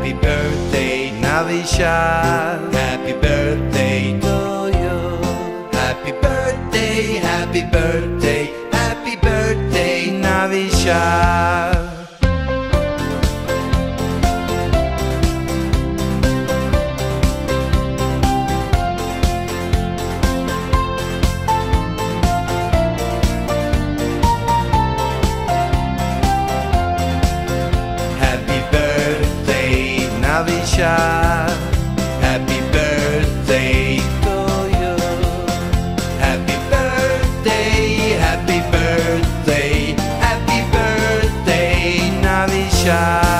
Happy birthday, Navisha. Happy birthday Toyo. Happy birthday, happy birthday, happy birthday, Navisha. Avishai. Happy birthday to you. Happy birthday, happy birthday, happy birthday, Navisha.